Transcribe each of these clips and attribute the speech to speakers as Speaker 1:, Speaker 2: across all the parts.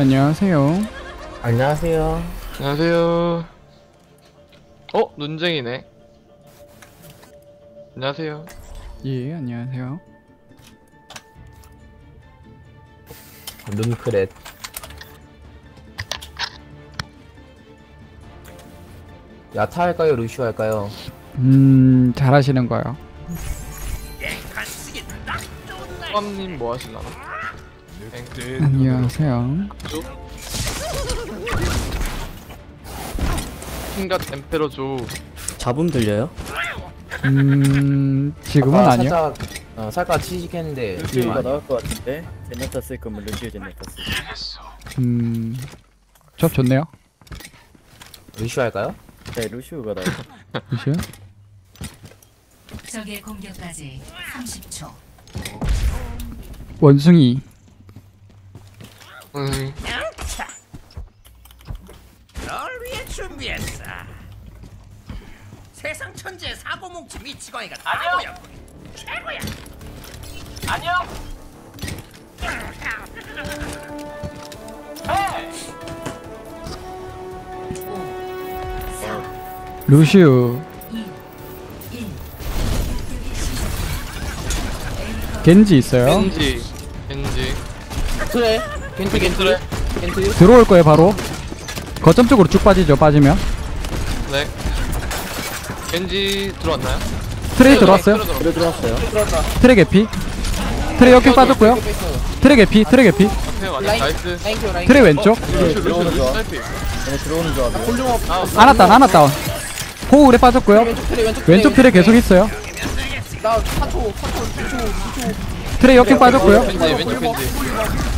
Speaker 1: 안녕하세요.
Speaker 2: 안녕하세요.
Speaker 3: 안녕하세요. 어, 눈쟁이네. 안녕하세요.
Speaker 1: 예, 안녕하세요.
Speaker 2: 눈크렛. 야타 할까요? 루시오 할까요?
Speaker 1: 음, 잘하시는 거요.
Speaker 3: 수감님 뭐 하시려나? 엥.
Speaker 1: 안녕하세요. 킹갓
Speaker 3: 엠페로 줘.
Speaker 4: 잡음 들려요?
Speaker 1: 음, 지금은
Speaker 2: 아까
Speaker 1: 아니요.
Speaker 2: 살짝 어, 지금
Speaker 4: 루시우가
Speaker 2: 아니-
Speaker 4: 나올 것 같은데 제네타 쓸 거면 루시우 제네타 쓸
Speaker 1: 음, 조합 좋네요.
Speaker 2: 루시오 할까요?
Speaker 4: 네 루시우가 나올 것
Speaker 1: 보시요.
Speaker 5: 적의 공격까지 30초.
Speaker 1: 원숭이.
Speaker 3: 음,
Speaker 6: 널 위해 준비했어. 세상 천재 사고뭉치 미치광이가 다 모여. 최고야. 안녕.
Speaker 1: 루시우. 겐지 있어요.
Speaker 3: 겐지. 겐지.
Speaker 2: 그래. 겐지 겐지 겐지.
Speaker 1: 들어올 거예요, 바로. 거점 쪽으로 쭉 빠지죠, 빠지면.
Speaker 3: 네. 겐지 들어왔나요?
Speaker 1: 트레이 들어왔어요.
Speaker 3: 들어, 들어.
Speaker 4: 그래 들어왔어요
Speaker 1: 트레 개피. 트레 역행 빠졌고요. 트레 개피, 트레 개피.
Speaker 3: 앞에 맞아. Nice.
Speaker 2: Thank you 라인.
Speaker 1: 트레 왼쪽.
Speaker 3: 루시,
Speaker 4: 들어오는
Speaker 3: 루시,
Speaker 4: 조합.
Speaker 3: 딸피.
Speaker 4: 얘네 들어오는
Speaker 3: 아,
Speaker 1: 안았다, 안았다. 호우에 빠졌고요. 왼쪽 트레 계속 있어요.
Speaker 2: 나 4초 4초 2초
Speaker 1: 트레 역행 빠졌고요.
Speaker 3: 겐지, 왼쪽 겐지.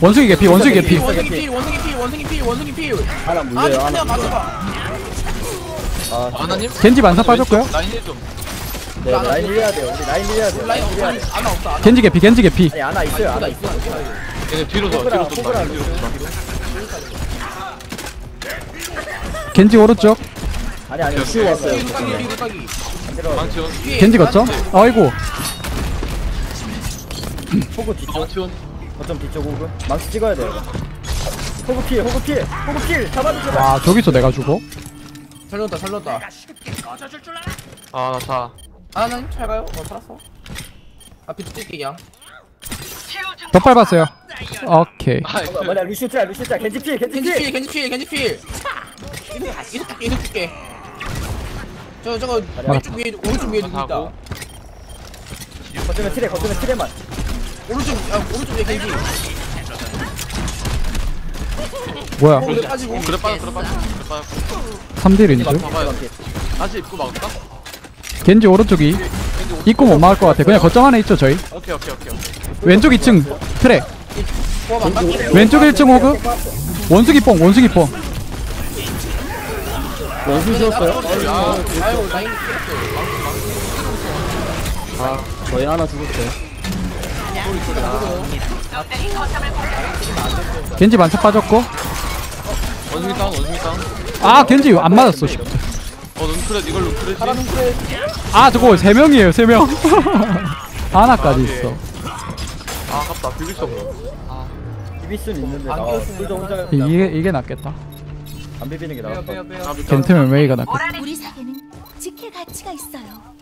Speaker 1: 원숭이 개피, 원숭이 개피.
Speaker 2: 원숭이 필 원숭이 필 원숭이 필 원숭이 필.
Speaker 4: 하나
Speaker 2: 아니
Speaker 4: 물려요 하나
Speaker 2: 그냥
Speaker 4: 물려요
Speaker 2: 맞아봐.
Speaker 4: 아
Speaker 3: 아나님?
Speaker 1: 겐지 만사 빠졌고요.
Speaker 3: 라인 힐 좀.
Speaker 4: 네, 라인 1해야 돼요 우리 라인 1해야 돼요
Speaker 2: 라인
Speaker 4: 라인 1해야
Speaker 2: 아니
Speaker 4: 돼요
Speaker 2: 아나 없어. 아나.
Speaker 1: 겐지 개피, 겐지 개피.
Speaker 4: 아니 하나 있어요 하나 있어요
Speaker 3: 얘네 뒤로 서, 뒤로 서.
Speaker 4: 호그라
Speaker 3: 뒤로 서.
Speaker 1: 겐지 오른쪽.
Speaker 4: 아니 아니 루시우 왔어요.
Speaker 3: 망치원.
Speaker 1: 겐지 걷죠? 아이고.
Speaker 4: 호그 뒤쪽
Speaker 3: 망치원.
Speaker 4: 거점 뒤쪽 호그 망치 찍어야 돼요 이거. 호그 킬 호그 킬 호그 킬 잡아주세요
Speaker 1: 와, 저기서 내가 죽어?
Speaker 2: 살렸다 살렸다.
Speaker 6: 알아?
Speaker 3: 아, 나 자.
Speaker 2: 아난 잘 가요. 어 살았어. 아 뛸게 그냥.
Speaker 1: 더 밟았어요. 오케이.
Speaker 3: 아,
Speaker 4: 어, 뭐냐 루시우 짤 루시우 짤 겐지 필 겐지
Speaker 2: 겐지
Speaker 4: 필
Speaker 2: 필 겐지 필 겐지 필. 이거 줄게 이거 줄게. 저 저거 왼쪽 위에 오른쪽 위에 누구 있다.
Speaker 4: 거점에 트레 거점에 트레만
Speaker 2: 오른쪽 아 오른쪽 위에 겐지.
Speaker 1: 뭐야?
Speaker 2: 그래 빠지고.
Speaker 3: 그래 빠져, 그래 빠져. 그래 빠져.
Speaker 1: 3딜인줄?
Speaker 3: 봐봐요. 다시 입고 막을까?
Speaker 1: 겐지 오른쪽이. 입고 못 막을 것 같아. 그냥 거점 안에 있죠, 저희.
Speaker 3: 오케이, 오케이, 오케이. 오케이.
Speaker 1: 왼쪽 2층. 트레.
Speaker 2: 조합 안 맞게.
Speaker 1: 왼쪽 1층 호그. 원숭이 뽕, 원숭이 뽕.
Speaker 4: 원수 지었어요?
Speaker 2: 아유
Speaker 4: 아 저희 하나 죽었어요
Speaker 1: 겐지 만차 빠졌고.
Speaker 3: 원숭이 다운, 원숭이 다운.
Speaker 1: 아, 겐지 안 맞았어. 씨.
Speaker 3: 어, 눈크렛 이걸 눈크렛이.
Speaker 1: 아, 저거 3명이에요, 3명. 하나까지 있어.
Speaker 3: 아, 아깝다. 비빌 수 없네.
Speaker 4: 비빌 순 있는데 안나
Speaker 2: 끼웠어요.
Speaker 4: 둘다 혼자
Speaker 1: 이게, 이게 낫겠다.
Speaker 4: 안 비비는 게 나을 것 같아
Speaker 3: 아, 비빌
Speaker 1: 겐트면 웨이가 낫겠다.
Speaker 5: 우리 사계는 지킬 가치가 있어요.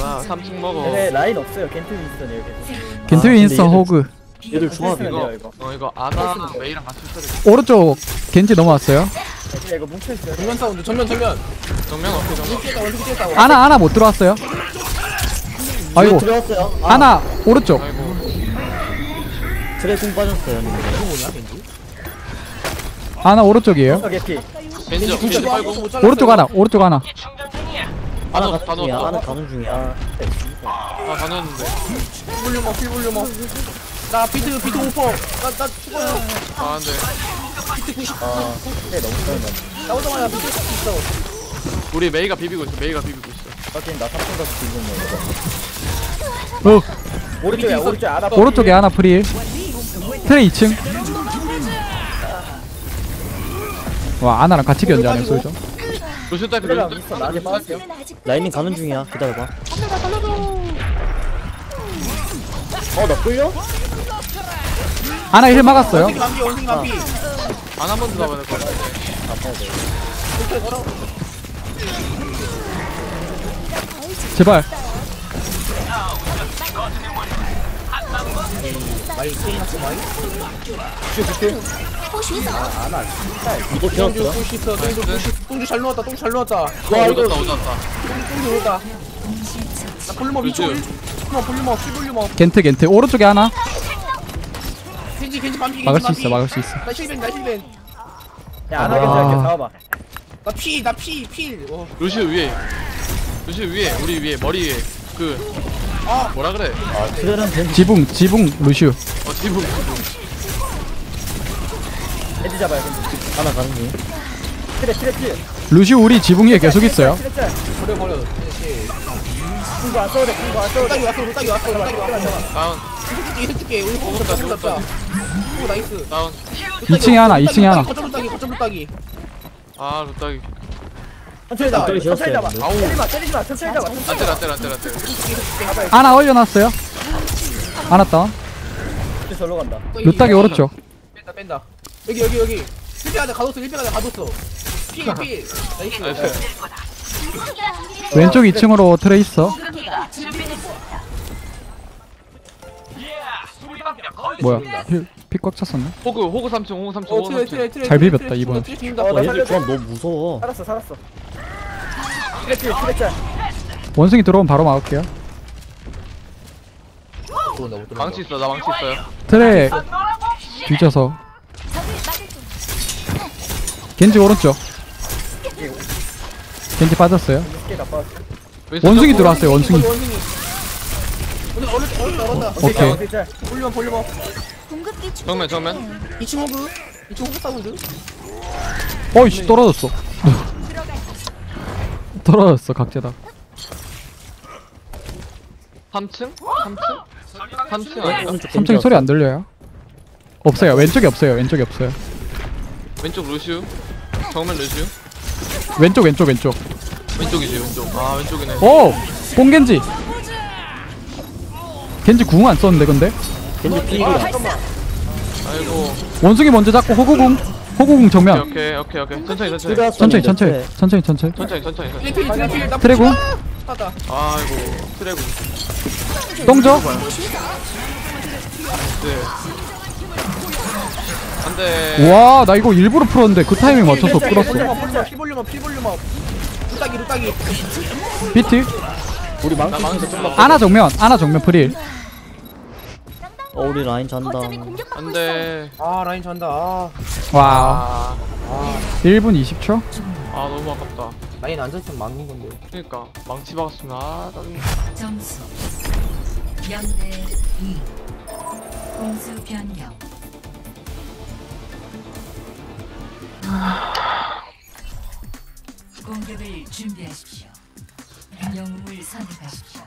Speaker 3: 와, 삼층 먹어.
Speaker 4: 얘네 라인 없어요 겐트 윈스턴이에요 계속
Speaker 1: 겐트
Speaker 4: 아,
Speaker 1: 윈스턴
Speaker 4: 근데
Speaker 1: 호그.
Speaker 4: 얘들 조합이
Speaker 3: 이거,
Speaker 4: 돼요 이거
Speaker 3: 어, 이거 아나 메이랑 같이 처리.
Speaker 1: 오른쪽 겐지 넘어왔어요.
Speaker 4: 그냥 이거 뭉쳐있어요
Speaker 2: 정면 사운드 전면 전면.
Speaker 3: 정면 어깨 정면.
Speaker 2: 뛰었다 원숭이 뛰었다.
Speaker 1: 아나, 아나 못 들어왔어요. 아이고.
Speaker 4: 들어왔어요 아,
Speaker 1: 아나, 오른쪽.
Speaker 3: 아이고.
Speaker 4: 트레 공 빠졌어요
Speaker 2: 이거 뭐냐 겐지?
Speaker 1: 아나 오른쪽이에요.
Speaker 4: 아
Speaker 3: 겐지 팔고.
Speaker 1: 오른쪽 하나, 오른쪽 하나.
Speaker 4: 하나
Speaker 3: 다
Speaker 4: 가는 중이야. 하나 가는 중이야
Speaker 3: 아, 다 넣었는데.
Speaker 2: 피 볼륨어 피 볼륨어. 나 비트 비트 오퍼. 나 나 죽어요.
Speaker 3: 아, 근데.
Speaker 4: 아 트레 너무 star만
Speaker 2: 나오자마자 비트 있어.
Speaker 3: 우리 메이가 비비고 있어. 메이가 비비고 있어.
Speaker 4: 하긴 나 3천 가서 비비는 거
Speaker 1: 어,
Speaker 4: 오른쪽에 오른쪽에 알아
Speaker 1: 오른쪽에 하나 프릴. 트레 2층. 와, 아나랑 같이 견제하네, 솔저.
Speaker 3: 루시 딸피
Speaker 4: 트레랑
Speaker 3: 루시
Speaker 4: 윈스턴 나한테 빠졌어요.
Speaker 5: 우리는 아직
Speaker 4: 라인이 가는 중이야. 기다려봐. 어나 끌려?
Speaker 1: 아나 힐 막았어요.
Speaker 2: 원숭이 반피 원숭이 반피
Speaker 3: 안한 번 더 잡아야 될것 같은데
Speaker 2: 이 걸어
Speaker 1: 제발
Speaker 2: 많이 끝났어 많이
Speaker 4: 이거
Speaker 2: 똥주
Speaker 4: 되었어
Speaker 2: 똥주 있어 똥주 똥주 똥주 잘 넣었다 똥주 잘 넣었다.
Speaker 3: 와 오졌다 오졌다.
Speaker 2: 똥주 넣었다. 나 볼륨업 2초
Speaker 3: 그렇지.
Speaker 2: 1초 볼륨업 10 볼륨업.
Speaker 1: 겐트 겐트. 오른쪽에 하나.
Speaker 2: 겐지 겐지 반피 겐지
Speaker 1: 막을 수 있어 막을 수 있어.
Speaker 2: 나 실벤 나 실벤.
Speaker 4: 야안 하게 할게 잡아봐.
Speaker 2: 나피나피필. 어.
Speaker 3: 루시우 위에. 루시우 위에 우리 위에 머리 위에. 그
Speaker 2: 아.
Speaker 3: 뭐라 그래?
Speaker 4: 아
Speaker 1: 지붕 지붕 루시우.
Speaker 3: 어 지붕
Speaker 4: 헤드 잡아야 돼. 하나 가는 중. 트레 트레 트레
Speaker 1: 루시우 우리 지붕 위에 계속 있어요.
Speaker 4: 트레
Speaker 2: 버려 버려.
Speaker 4: 궁구 안 써도 돼 궁구 안 써도 돼.
Speaker 2: 루따기 왔어 루따기 왔어. 루따기 왔어.
Speaker 3: 다운.
Speaker 2: 이해줄게 우리 호흡 잡자 호흡 잡자 오 나이스.
Speaker 3: 다운
Speaker 1: 2층에 하나 2층에 하나.
Speaker 2: 거점 루따기 거점 루따기
Speaker 3: 아 루따기
Speaker 4: 천천히 잡아
Speaker 2: 아,
Speaker 4: 천천히 잡아
Speaker 3: 아우.
Speaker 4: 때리지 마 때리지 마 천천히 잡아 천천히
Speaker 3: 안때려 안 때려 안 때려 안 때려
Speaker 1: 하나 올려놨어요 하나 다운
Speaker 4: 잡아 절로 간다
Speaker 1: 루딱이 오른쪽
Speaker 2: 뺀다 뺀다 여기 여기 여기 실패하다 가뒀어 실패하다 가뒀어 필필 나이스
Speaker 3: 나이스
Speaker 1: 왼쪽 2층으로 트레 있어 뭐야 힐피꽉 찼었네
Speaker 3: 호그 호그 3층 호그 3층
Speaker 2: 어
Speaker 3: 호그
Speaker 2: 트레
Speaker 3: 3층
Speaker 2: 트레 트레
Speaker 1: 잘 비볐다,
Speaker 2: 트레,
Speaker 1: 이번.
Speaker 2: 트레 죽는다.
Speaker 4: 어, 나
Speaker 2: 트레,
Speaker 4: 살려.
Speaker 2: 트레.
Speaker 7: 너무 무서워.
Speaker 4: 살았어 살았어 짤
Speaker 1: 원숭이 들어오면 바로 막을게요.
Speaker 3: 망치 있어 나 망치 있어요.
Speaker 1: 트레 뒤져서. 겐지 오른쪽. 겐지 빠졌어요. 원숭이. 들어왔어요 원숭이.
Speaker 2: 오늘
Speaker 1: 오케이.
Speaker 4: 짤
Speaker 5: 궁극기 중
Speaker 3: 정면 정면.
Speaker 2: 2층 호그 2층 호그 사운드?
Speaker 1: 어이씨 떨어졌어 떨어졌어 각제다
Speaker 3: 3층? 3층? 3층 아닌가?
Speaker 7: 오른쪽
Speaker 1: 3층 소리 안 들려요? 없어요 왼쪽에 없어요 왼쪽에 없어요
Speaker 3: 왼쪽 루시우 정면 루시우
Speaker 1: 왼쪽 왼쪽 왼쪽
Speaker 3: 왼쪽이지 왼쪽 아 왼쪽이네
Speaker 1: 오! 뽕겐지 겐지 궁 안 썼는데 근데?
Speaker 7: 겐지 필이야.
Speaker 3: 아이고
Speaker 1: 원숭이 먼저 잡고 호구궁 호구궁 정면.
Speaker 3: 오케이 오케이 오케이 천천히 천천히.
Speaker 1: 천천히 천천히 천천히 천천히.
Speaker 3: 천천히 천천히 천천히.
Speaker 2: 트레필 트레필 나
Speaker 1: 트레궁
Speaker 2: 하다.
Speaker 3: 아이고 트레군
Speaker 1: 똥저
Speaker 3: 네. 안돼.
Speaker 1: 와나 이거 일부러 풀었는데 그 타이밍 맞춰서 끌었어.
Speaker 2: 볼륨업 볼륨업 피 볼륨업 피 볼륨업. 루따기 루따기.
Speaker 1: 비트?
Speaker 7: 우리
Speaker 3: 나
Speaker 7: 망치
Speaker 1: 아나 정면 아나 정면 프릴
Speaker 7: 어 우리 라인 잔다.
Speaker 3: 안돼.
Speaker 2: 아 라인 잔다. 아,
Speaker 1: 와
Speaker 3: 아,
Speaker 1: 1분 20초?
Speaker 3: 아 너무 아깝다.
Speaker 2: 라인 안 잤으면 막는 건데.
Speaker 3: 그니까 망치 박았으면 아 짜증나
Speaker 5: 점수. 0대 2 공수 변경. 공격을 준비하십시오. 영웅을 선택하십시오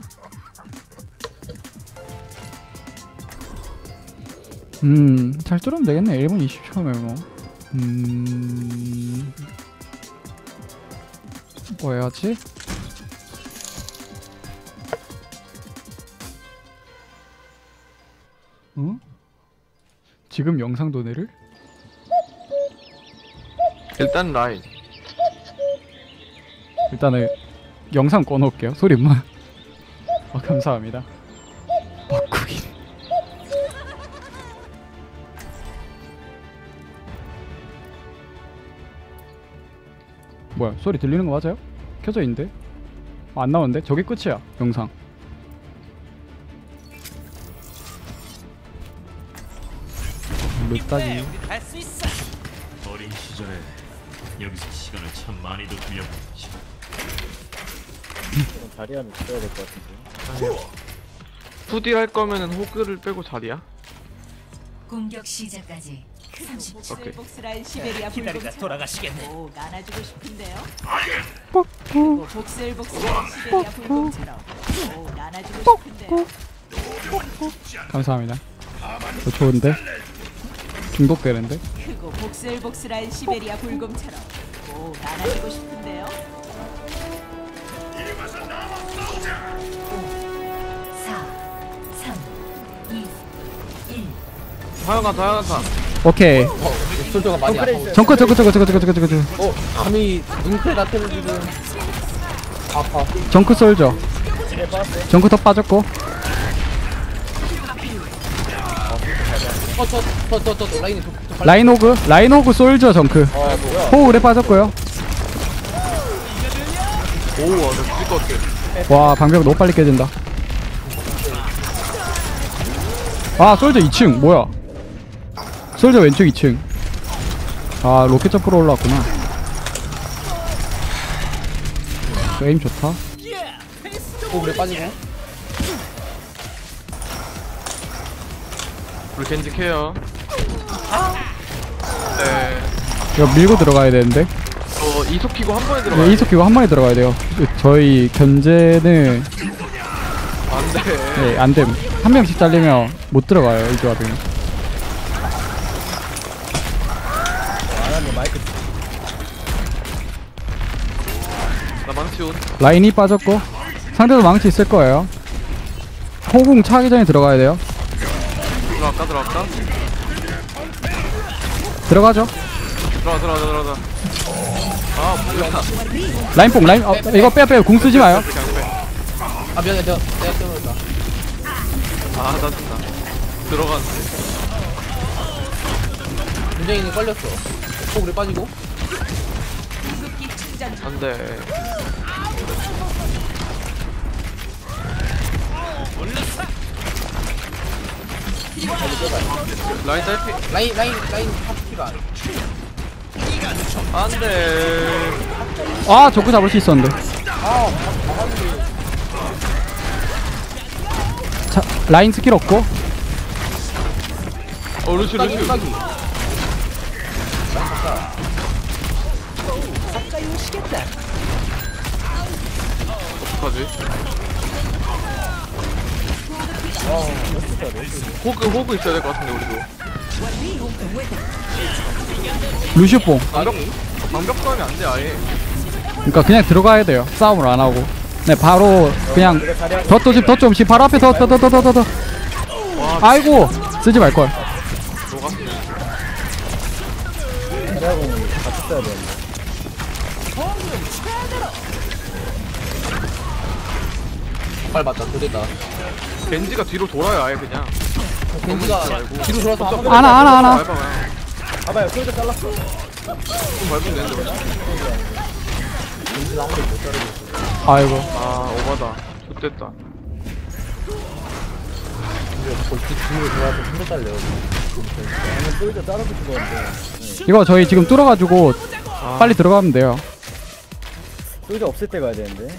Speaker 1: 음 잘 뚫으면 되겠네. 1분 20초면 뭐 음... 뭐 해야지? 응? 지금 영상 도내를?
Speaker 3: 일단 라인.
Speaker 1: 일단은 영상 꺼놓을게요. 소리만. 아 감사합니다 뭐야 소리 들리는 거 맞아요? 켜져 있는데? 아, 안 나오는데? 저게 끝이야 영상
Speaker 6: 있어.
Speaker 8: 어린 시절에 여기서 시간을 참 많이도 들려봤지.
Speaker 7: 자리하면 있어야 될 것 같은데.
Speaker 3: 푸디 할 거면은 호그를 빼고 자리야?
Speaker 5: 공격 시작까지 30초
Speaker 3: 오케이
Speaker 9: 복스라인 시베리아
Speaker 6: 기다리다
Speaker 9: 불금처럼
Speaker 6: 돌아가시겠네.
Speaker 9: 꼭 안아주고 싶은데요.
Speaker 1: 뻑뻑
Speaker 9: 그리고 복슬 복슬한 시베리아 불금처럼 꼭 안아주고 싶은데요.
Speaker 1: 감사합니다 저 좋은데? 중독되는데?
Speaker 9: 크고 복슬 복슬한 시베리아 불금처럼 꼭 안아주고 싶은데요.
Speaker 5: 4 3
Speaker 3: 하영한타 하영한타
Speaker 1: 오케이
Speaker 2: 어, 솔저가 많이.
Speaker 4: 있어요.
Speaker 1: 정크 정크 정크 정크 정크 정크 정크
Speaker 2: 어, 감히 눈크레 나태를 지금. 아파.
Speaker 1: 정크 솔져
Speaker 4: 네 빠졌어요
Speaker 1: 정크 더 빠졌고
Speaker 2: 어, 저, 저, 저, 저, 저, 라인이 저, 저, 발-
Speaker 1: 라인 호그 라인 호그 솔져 정크
Speaker 2: 어, 뭐야.
Speaker 1: 호그 그래 빠졌고요
Speaker 3: 오우 나 죽을 것 같아
Speaker 1: 와 방벽 너무 빨리 깨진다 아 솔저 2층 뭐야 솔저 왼쪽 2층. 아 로켓 점프로 올라왔구나. 에임 좋다.
Speaker 2: 오, 그래 빠지고.
Speaker 3: 우리 겐지 케어. 네.
Speaker 1: 이거 밀고 들어가야 되는데?
Speaker 3: 어, 이속 키고 한 번에 들어가
Speaker 1: 네, 이속 키고 한 번에 들어가야 돼요. 저희 견제는
Speaker 3: 안돼.
Speaker 1: 네, 안됨. 한 명씩 잘리면 못 들어가요 이 조합이 라인이 빠졌고 상대도 망치 있을 거예요. 호궁 차기 전에 들어가야 돼요.
Speaker 3: 들어갈까 들어갈까?
Speaker 1: 들어가죠?
Speaker 3: 들어가 들어가 들어가. 아 뭐야.
Speaker 1: 라인 뽕 라인 어, 이거 빼요 빼요. 궁 쓰지 마요.
Speaker 3: 그냥 빼.
Speaker 2: 아, 미안해. 내가, 내가 때문이다.
Speaker 3: 아 짜증나 들어갔는데
Speaker 2: 문재인이 걸렸어. 오, 그래 빠지고.
Speaker 3: 안돼 라인 딸피.
Speaker 2: 라인, 라인, 라인 파티가.
Speaker 3: 안돼.
Speaker 1: 아 저거 잡을 수 있었는데. 자 라인 스킬 없고.
Speaker 3: 어 루시 루시. 어떡하지 호그 호그 있어야 될 것 같은데 우리도.
Speaker 1: 루시뽕.
Speaker 3: 방벽 방벽 싸움이 안돼 아예.
Speaker 1: 그러니까 그냥 들어가야 돼요. 싸움을 안 하고. 네 바로 그냥
Speaker 4: 이거 자리야
Speaker 1: 더 또집 더 좀씩 바로 앞에 더더더더더더 아이고 쓰지 말걸.
Speaker 4: 같이 써야 되는데
Speaker 2: 발 맞다. 그랬다.
Speaker 3: 겐지가 뒤로 돌아요 아예 그냥.
Speaker 2: 겐지가 뒤로 돌아서 한 번.
Speaker 1: 하나 하나 하나
Speaker 3: 밟아봐요
Speaker 4: 봐봐요 솔저 잘랐어.
Speaker 3: 좀 밟으면 되는데 원래.
Speaker 1: 아이고.
Speaker 3: 아 오바다. 좋됐다.
Speaker 4: 솔저 자르고 죽었는데.
Speaker 1: 이거 저희 지금 뚫어가지고 빨리 들어가면 돼요.
Speaker 4: 솔저 없을 때 가야 되는데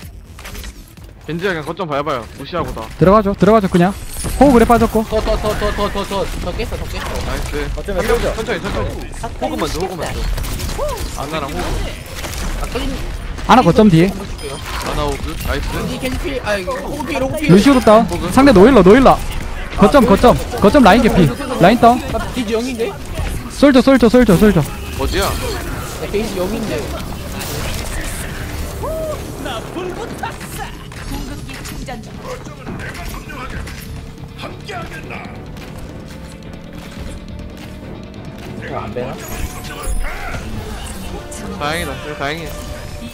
Speaker 3: 겐지가 그냥 거점 밟아요. 무시하고 다.
Speaker 1: 들어가죠 들어가죠 그냥. 호그 그래 빠졌고.
Speaker 2: 더, 더, 더, 더, 더, 더, 더, 더 깼어, 더 깼어.
Speaker 3: 나이스.
Speaker 4: 어쩌면
Speaker 3: 한 명,
Speaker 4: 솔저.
Speaker 3: 천천히 천천히. 호그 먼저 호그 먼저 아나랑 호그
Speaker 2: 아, 터진,
Speaker 1: 하나 거점 뒤에.
Speaker 3: 아나 호그 나이스.
Speaker 2: 이 겐지필, 아, 이거 호구필, 호구필.
Speaker 1: 루시오도 다운. 상대 노일러 노일러. 거점 거점. 거점 라인 개피. 라인 다운.
Speaker 2: 나 게이지 0인데?
Speaker 1: 솔져 솔져 솔져 솔져
Speaker 3: 어디야?
Speaker 2: 나 게이지 0인데. 이거 안 되나?
Speaker 3: 다행이다 그래 다행이야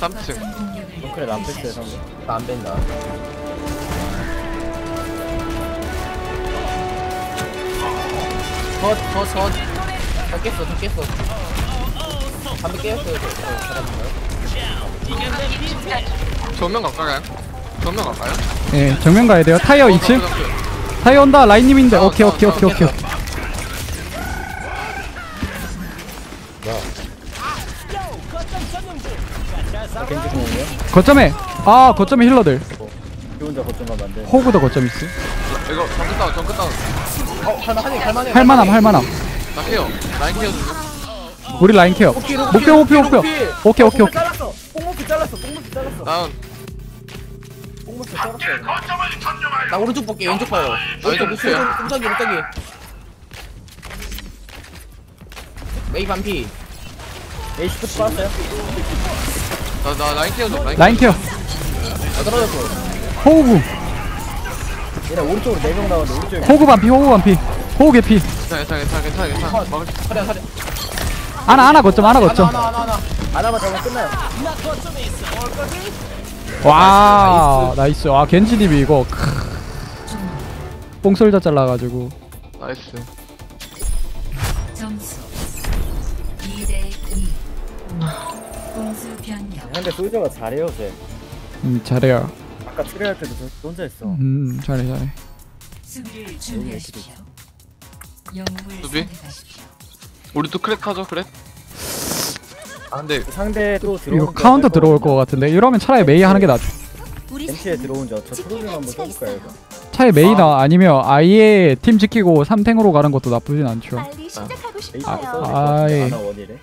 Speaker 3: 3층
Speaker 4: 정크레 람페스에 상대
Speaker 2: 나안 된다. 더, 더, 더. 더 깼어, 더 깼어. 담배 깨었어요, 저. 어, 잘하는가요?
Speaker 3: 정면 갈까요? 정면 갈까요?
Speaker 1: 예 정면 가야 돼요. 타이어 2층? 타이어 온다 라인님인데. 오케이 오케이 오케이 오케이.
Speaker 4: 겐지 공이요
Speaker 1: 거점에 아 거점에 힐러들.
Speaker 4: 지 혼자 거점 가면 안 돼
Speaker 1: 호그도 거점 있어.
Speaker 3: 이거 정크 다운 정크 다운.
Speaker 2: 어, 할만하네, 할만해.
Speaker 1: 할만함 할만함.
Speaker 3: 나 케어. 라인 케어 중
Speaker 1: 우리 라인 케어. 목표 목표 목표 오케이 오케이 오케이.
Speaker 4: 잘랐어. 뽕목피 잘랐어 뽕목피 잘랐어.
Speaker 3: 다운
Speaker 4: 뽕목피 잘랐어요
Speaker 2: 나 오른쪽 볼게, 왼쪽 봐요.
Speaker 3: 왼쪽
Speaker 2: 왼쪽,
Speaker 3: 볼게요.
Speaker 2: 왼쪽, 깜짝이, 깜짝이. 메이 반피.
Speaker 4: 에이시트 빠졌어요?
Speaker 3: 나, 나 라인 케어 좀 라인
Speaker 1: 라인 케어.
Speaker 2: 아, 떨어졌어.
Speaker 1: 호그
Speaker 4: 얘네 오른쪽으로 4명 나왔는데 오른쪽에
Speaker 1: 호그 반피 호그 반피. 호그 개피.
Speaker 3: 괜찮아 괜찮아 괜찮아 괜찮아. 막을 수
Speaker 2: 차려 차려.
Speaker 1: 하나 하나 거점 하나 거점.
Speaker 2: 하나 하나 하나
Speaker 4: 하나만 잡으면 끝나요
Speaker 1: 와 nice. 아 겐지님이 이거 크. 뽕솔저 잘라가지고.
Speaker 3: nice.
Speaker 5: 점수 2대 2 공수 변경.
Speaker 4: 근데 솔저가 잘해요 쟤.
Speaker 1: 음 잘해요.
Speaker 4: 아까 트레 할 때도 저 혼자 했어.
Speaker 1: 음 잘해 잘해.
Speaker 5: 수비를 준비하십시오. 영웅을
Speaker 3: 수비?
Speaker 5: 선택하십시오.
Speaker 3: 우리 또 크랙 하죠 크랙 아 근데
Speaker 4: 상대 또 들어오는
Speaker 1: 이거 카운터 들어올 것 같은데? 이러면 차라리 메이 하는 게 낫죠.
Speaker 4: 벤치에 들어온 저저 프로그램 한번 써볼까요 이거?
Speaker 1: 차라리 메이나 아니면 아예 팀 지키고 3탱으로 가는 것도 나쁘진 않죠.
Speaker 9: 빨리 시작하고 싶어요.
Speaker 1: 아, 예.
Speaker 4: 아나 원이래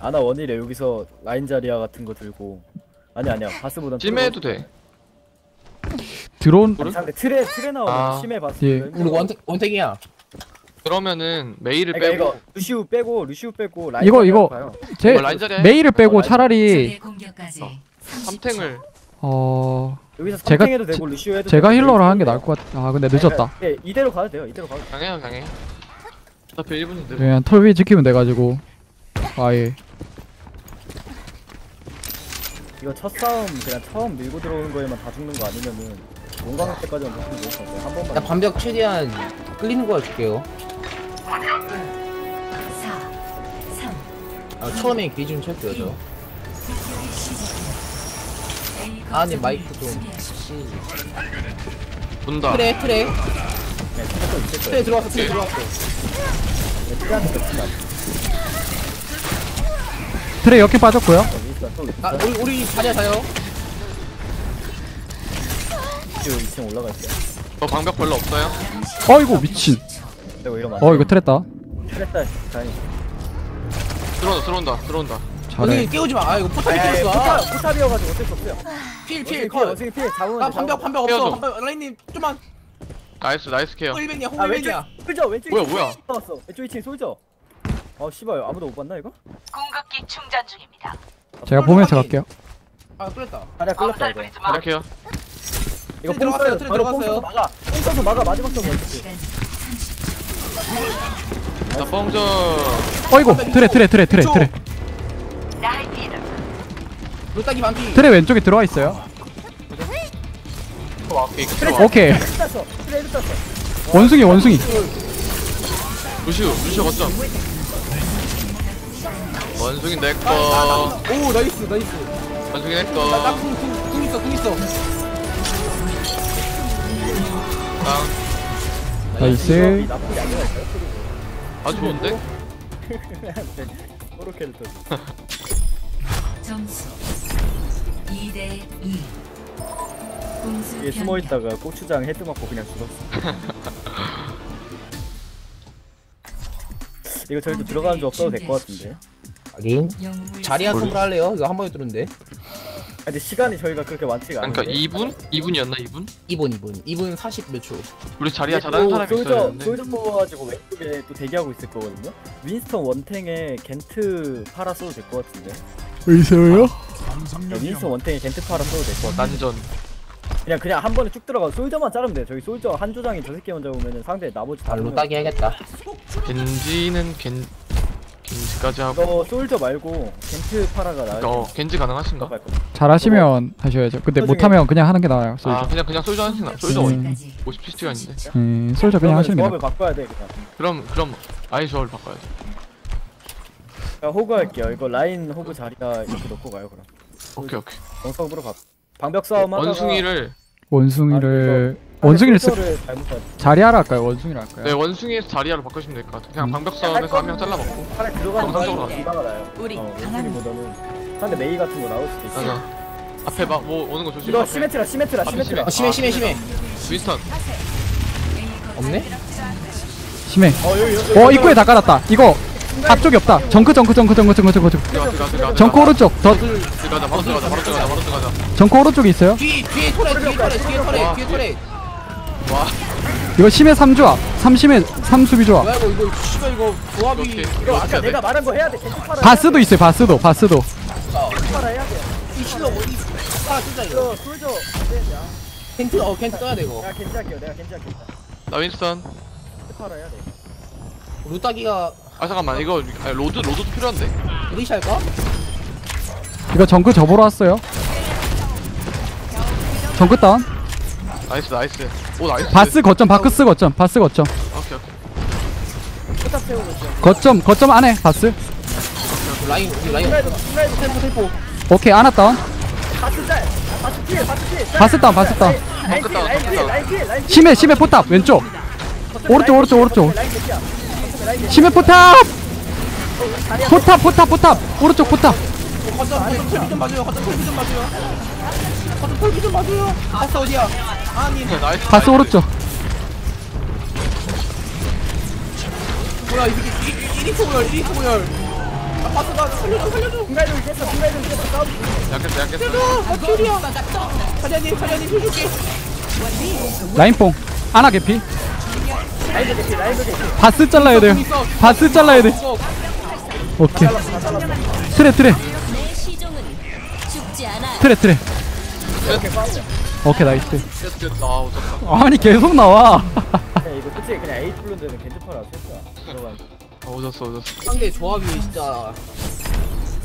Speaker 4: 아나 원이래 여기서 라인 자리아 같은 거 들고. 아니 아니야. 바스보단
Speaker 3: 찜해도 돼.
Speaker 1: 드론?
Speaker 4: 상대 트레 트레 나오면
Speaker 3: 아.
Speaker 4: 심해 바스
Speaker 1: 예.
Speaker 2: 우리 원택 원택이야.
Speaker 3: 그러면은 메이를
Speaker 4: 그러니까
Speaker 3: 빼고
Speaker 4: 이거 루시우 빼고 루시우 빼고 라인
Speaker 1: 이거, 이거. 제
Speaker 3: 이거 라인 자리야 해?
Speaker 1: 메이를 빼고
Speaker 4: 라인-
Speaker 1: 차라리
Speaker 3: 어.
Speaker 5: 30초.
Speaker 3: 3탱을
Speaker 4: 아,
Speaker 1: 어
Speaker 4: 여기서
Speaker 1: 제가-
Speaker 4: 3탱 해도 되고 루시우 해도
Speaker 1: 제가
Speaker 4: 되고
Speaker 1: 힐러를 하는 게 나을 것 같아 아 근데 늦었다.
Speaker 4: 네 이대로 가도 돼요 이대로 가도
Speaker 3: 강해요 강해? 어차피 1분인데.
Speaker 1: 그냥 털비 지키면 돼 가지고. 아예.
Speaker 4: 이거 첫 싸움 그냥 처음 밀고 들어오는 거에만 다 죽는 거 아니면은 용광 때까지는 무슨 좋을 것 같아요 한 번만
Speaker 2: 나 반벽 최대한 끌리는 거 해줄게요.
Speaker 5: 4 3
Speaker 2: 아, 처음에
Speaker 5: 공격이 시작됩니다 A
Speaker 2: 아니, 마이크 좀.
Speaker 3: 본다.
Speaker 2: 트레 트레.
Speaker 4: 네, 트레
Speaker 2: 들어왔어 트레 들어왔어.
Speaker 4: 네, 트레
Speaker 1: 역행 빠졌고요.
Speaker 2: 또아 우리 우리 자리야 자요.
Speaker 4: 루시우 2층 올라갈게요.
Speaker 3: 저 방벽 별로 없어요.
Speaker 1: 어이구 미친.
Speaker 4: 이거 이러면
Speaker 1: 어 이거 트레다.
Speaker 4: 트레다 다행히
Speaker 3: 들어온다 들어온다 들어온다.
Speaker 1: 잘해.
Speaker 2: 깨우지 마 아 이거 포탑이 깨웠어
Speaker 4: 포탑, 포탑이어가지고 어쩔 수 없어요.
Speaker 2: 필필 컷.
Speaker 4: 원숭이 피해 잡으면
Speaker 2: 아
Speaker 4: 돼,
Speaker 2: 반벽 반벽 없어.
Speaker 3: 깨워줘.
Speaker 2: 반벽 라인님 좀만.
Speaker 3: 나이스 나이스 케어.
Speaker 4: 돼. 아 왼쪽
Speaker 2: 홀ben이야.
Speaker 4: 솔져 왼쪽
Speaker 3: 뭐야, 뭐야?
Speaker 4: 나왔어. 왼쪽 2층 솔져 아 씨발 아무도 못 봤나 이거?
Speaker 9: 공급기 충전 중입니다.
Speaker 1: 제가 보면서 갈게요.
Speaker 2: 아 끌렸다.
Speaker 4: 다리야 끌렸다 이거.
Speaker 3: 크랙 케어
Speaker 4: 이거 뽕
Speaker 2: 들어갔어요,
Speaker 4: 써요.
Speaker 2: 트레
Speaker 4: 바로 뽕
Speaker 2: 들어갔어요.
Speaker 4: 써서 막아. 뽕 써서 막아 마지막 점 어떻게
Speaker 5: 시간
Speaker 3: 나 뻥져.
Speaker 1: 어이구 트레 트레 트레 트레 트레.
Speaker 2: 루따기 반피.
Speaker 1: 트레 왼쪽에 들어와 있어요.
Speaker 3: 오케이 들어와.
Speaker 1: 오케이.
Speaker 4: 땄어 트레 1 땄어
Speaker 1: 원숭이 원숭이.
Speaker 3: 루시우 루시우 거점. 원숭이 내꺼
Speaker 2: 오 nice nice.
Speaker 3: 원숭이 내꺼
Speaker 2: 나궁궁 있어 궁 있어.
Speaker 3: 땅
Speaker 1: nice.
Speaker 4: 나쁘지 않아요
Speaker 3: 아주 좋은데?
Speaker 4: 호로 캐릭터
Speaker 5: 점수 2대 2 공수 변경
Speaker 4: 숨어있다가 고추장 헤드 맞고 그냥 죽었어. 이거 저희도 들어가는 줄 없어도 될 것 같은데.
Speaker 2: 하긴 자리야 선물 할래요? 이거 한 번에 뚫는데.
Speaker 4: 아, 근데 시간이 저희가 그렇게 많지가
Speaker 3: 그러니까
Speaker 4: 않은데
Speaker 3: 2분? 2분이었나 2분?
Speaker 2: 2분 2분 2분 40 몇 초.
Speaker 3: 우리 자리야 잘하는 사람이
Speaker 4: 솔저
Speaker 3: 있었는데
Speaker 4: 솔저 뽑아가지고 왼쪽에 또 대기하고 있을 거거든요 윈스턴 원탱에 겐트 팔아 써도 될 것 같은데
Speaker 1: 의사요?
Speaker 4: 네, 윈스턴 원탱에 겐트 팔아 써도 될 것 같아
Speaker 3: 난전
Speaker 4: 그냥 그냥 한 번에 쭉 들어가 솔저만 자르면 돼요 저기 솔저 한 조장이 저 새끼 먼저 오면은 상대 나머지 다
Speaker 2: 발로 따기 해야겠다.
Speaker 3: 겐지는 겐 겐지까지 하고.
Speaker 4: 이거 솔저 말고 겐트 팔아가 나을
Speaker 3: 어 겐지 가능하신가?
Speaker 4: 것 같아
Speaker 1: 잘하시면 하셔야죠. 근데
Speaker 4: 나중에-
Speaker 1: 못하면 그냥 하는 게 나아요
Speaker 3: 아
Speaker 1: 솔저.
Speaker 3: 그냥 그냥 솔저 하시나? 솔저
Speaker 1: 음.
Speaker 3: 원
Speaker 5: 시간까지
Speaker 3: 50피스가 있는데?
Speaker 1: 음 솔저 그냥 하시는 게
Speaker 4: 조합을
Speaker 1: 나아요.
Speaker 4: 바꿔야 돼 그냥.
Speaker 3: 그럼 그럼 아이 조합을 바꿔야 돼
Speaker 4: 자, 호그 할게요. 이거 라인 호그 자리다 이렇게 놓고 가요 그럼.
Speaker 3: 오케이 오케이.
Speaker 4: 가. 방벽 싸움 하다가
Speaker 3: 원숭이를
Speaker 1: 원숭이를
Speaker 4: 아,
Speaker 1: 원숭이를
Speaker 4: 봤.
Speaker 1: 자리하라 할까요 원숭이를 할까요?
Speaker 3: 네 원숭이에서 자리야로 바꾸시면 될 것 같아 그냥
Speaker 1: 음.
Speaker 3: 방벽 싸움에서 한 명 잘라먹고
Speaker 4: 차라리 들어가는
Speaker 3: 정상적으로.
Speaker 9: 우리
Speaker 4: 어,
Speaker 9: 강한
Speaker 4: 원숭이보다는 상대 메이 같은 거 나올 수도 있어.
Speaker 3: 맞아 앞에 막 뭐 오는 거 조심
Speaker 4: 이거 시메트라 시메트라 시메트라.
Speaker 2: 아 심해 심해 심해.
Speaker 3: 윈스턴
Speaker 2: 없네?
Speaker 1: 심해
Speaker 4: 어 여기 여기.
Speaker 1: 어 입구에 다 깔았다 이거 앞쪽이 없다 정크 정크 정크 정크 정크 정크 정크 정크 오른쪽 더
Speaker 3: 들어가자 바로 들어가자 바로 들어가자 바로 들어가자
Speaker 1: 정크 오른쪽에 있어요
Speaker 2: 뒤 뒤에 토레 뒤에 토레 뒤에 토레 뒤에 토레.
Speaker 1: 이거 심해 3조합 3심해 3수비 조합
Speaker 2: 뭐야 이거 이거 씨발 이거 조합이
Speaker 3: 이렇게
Speaker 4: 이거 아까? 내가 말한 거 해야 돼. 겐트 팔아.
Speaker 1: 바스도 있어요 바스도 바스도
Speaker 4: 겐트 팔아 해야 돼.
Speaker 2: 이 실력 어디 하나 쓰자 이거.
Speaker 4: 이거 솔저 안 되냐?
Speaker 2: 켄트 어 켄트 써야 돼 이거.
Speaker 4: 내가 겐트 할게요. 내가 겐트 할게요.
Speaker 3: 나 윈스턴
Speaker 4: 겐트 팔아 해야 돼.
Speaker 2: 루따기가
Speaker 3: 아 잠깐만 이거 아니, 로드 로드도 필요한데
Speaker 2: 브리시 할까?
Speaker 1: 이거 정크 접으러 왔어요 정크 다운
Speaker 3: 나이스 나이스. 오 나이스.
Speaker 1: 바스 거점 바크스 거점 바스 거점.
Speaker 3: 오케이 오케이.
Speaker 4: 포탑 세우고 있어
Speaker 1: 거점 거점 안에 바스.
Speaker 2: 라인 우리 라인.
Speaker 4: 플라이드 플라이드 템포 템포.
Speaker 1: 오케이 아나 다운.
Speaker 4: 바스 짤 바스 필 바스 필.
Speaker 1: 바스 다운 바스 다운.
Speaker 4: 라인 필 라인 필 라인 필 라인 필
Speaker 1: 심해 심해 포탑 왼쪽. 오른쪽 오른쪽 오른쪽.
Speaker 4: 라인 라인
Speaker 1: 심해 포탑! 포탑 포탑 포탑. 오른쪽 포탑.
Speaker 2: 거점 거점 털비 좀 봐줘요 거점 좀 봐줘요 거점 털비 좀 봐줘요 바스 어디야 아니
Speaker 3: 나이스
Speaker 1: 바스 오른쪽.
Speaker 2: 뭐야 이게 1위 초열 1위 초열 아 바스가 살려줘 살려줘
Speaker 4: 중간에 깼어 중간에 깼어 싸움
Speaker 3: 약했어 약했어
Speaker 2: 살려줘 나 킬이야 사장님 사장님 해줄게
Speaker 1: 라인뽕. 아나 개피.
Speaker 4: 라인 개피 라인 개피
Speaker 1: 바스 잘라야 돼요. 바스 잘라야 돼.
Speaker 2: 어,
Speaker 1: 오케이. 트레 트레. 트레 트레 오케이 나이스.
Speaker 3: 아 오졌다.
Speaker 1: 아니 계속 나와.
Speaker 4: 그냥 이거 그치 그냥 에이 뚫는 데는 겐지파라 됐다 들어가
Speaker 3: 아 오졌어 오졌어.
Speaker 2: 상대 조합이 진짜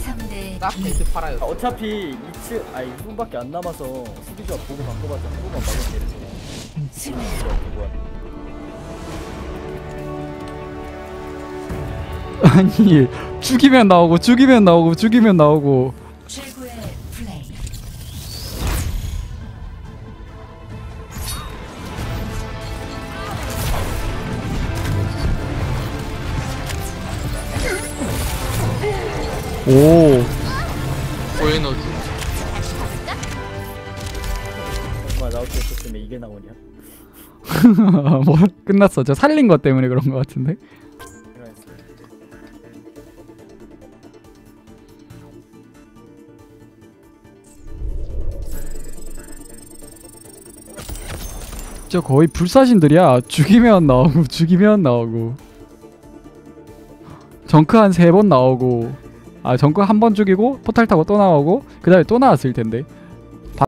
Speaker 5: 3대.
Speaker 2: 딱 벤트 팔아요
Speaker 4: 어차피 2층 아니 2분밖에 안 남아서 수비조합 보고 바꿔봤자 한 번만 막으면 되는 거야.
Speaker 5: 승리
Speaker 4: 그거
Speaker 1: 아니 죽이면 나오고 죽이면 나오고 죽이면 나오고 오.
Speaker 3: 보이너지.
Speaker 4: 정말 나올 때 있었으면 이게 나오냐?
Speaker 1: 뭐 끝났어. 저 살린 것 때문에 그런 것 같은데? 저 거의 불사신들이야. 죽이면 나오고 죽이면 나오고. 정크 한 세 번 나오고 아 정크 한번 죽이고 포탈 타고 또 나오고 그 다음에 또 나왔을 텐데